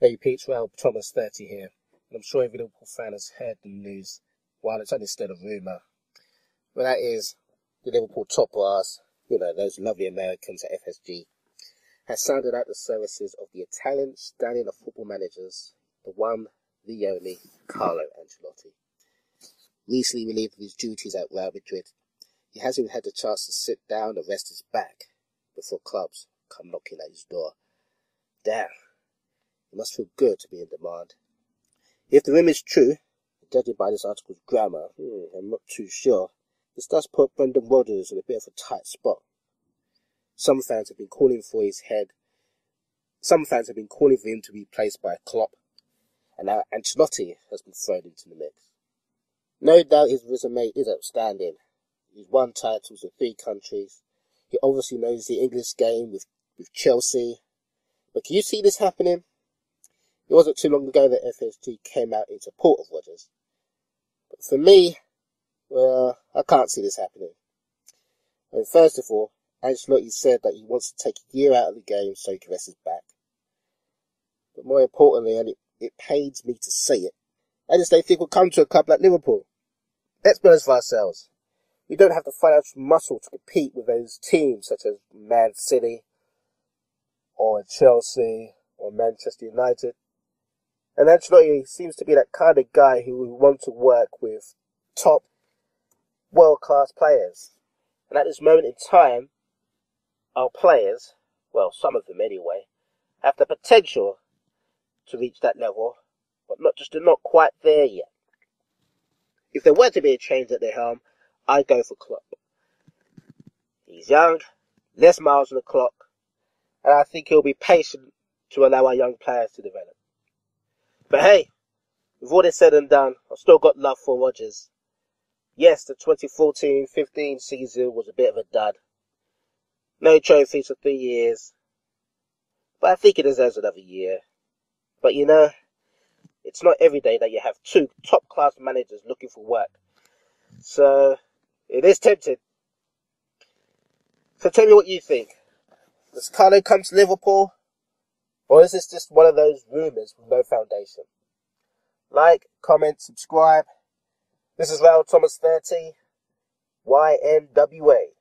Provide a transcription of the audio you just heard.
Hey Pete, Raul, Thomas 30 here, and I'm sure every Liverpool fan has heard the news, while it's only still a rumour. But that is, the Liverpool top brass, you know, those lovely Americans at FSG, has sounded out the services of the Italian stallion of football managers, the one, the only, Carlo Ancelotti. Recently relieved of his duties at Real Madrid, he hasn't even had the chance to sit down and rest his back before clubs come knocking at his door. Damn. It must feel good to be in demand. If the rim is true, judging by this article's grammar, hmm, I'm not too sure. This does put Brendan Rodgers in a bit of a tight spot. Some fans have been calling for his head. Some fans have been calling for him to be replaced by a Klopp, and now Ancelotti has been thrown into the mix. No doubt his resume is outstanding. He's won titles in three countries. He obviously knows the English game with, with Chelsea. But can you see this happening? It wasn't too long ago that FSG came out in support of Rodgers. But for me, well, I can't see this happening. And first of all, Ancelotti said that he wants to take a year out of the game so he can rest his back. But more importantly, and it, it pains me to say it, I just don't think we'll come to a club like Liverpool. Let's be honest for ourselves. We don't have the financial muscle to compete with those teams such as Man City, or Chelsea, or Manchester United. And Ancelotti seems to be that kind of guy who would want to work with top world class players. And at this moment in time, our players, well, some of them anyway, have the potential to reach that level, but not just not quite there yet. If there were to be a change at the helm, I'd go for Klopp. He's young, less miles on the clock, and I think he'll be patient to allow our young players to develop. But hey, with all this said and done, I've still got love for Rodgers. Yes, the 2014-15 season was a bit of a dud. No trophies for three years. But I think he deserves another year. But you know, it's not every day that you have two top class managers looking for work. So, it is tempting. So tell me what you think. Does Carlo come to Liverpool? Or is this just one of those rumours with no foundation? Like, comment, subscribe. This is Raul Thomas 30, YNWA.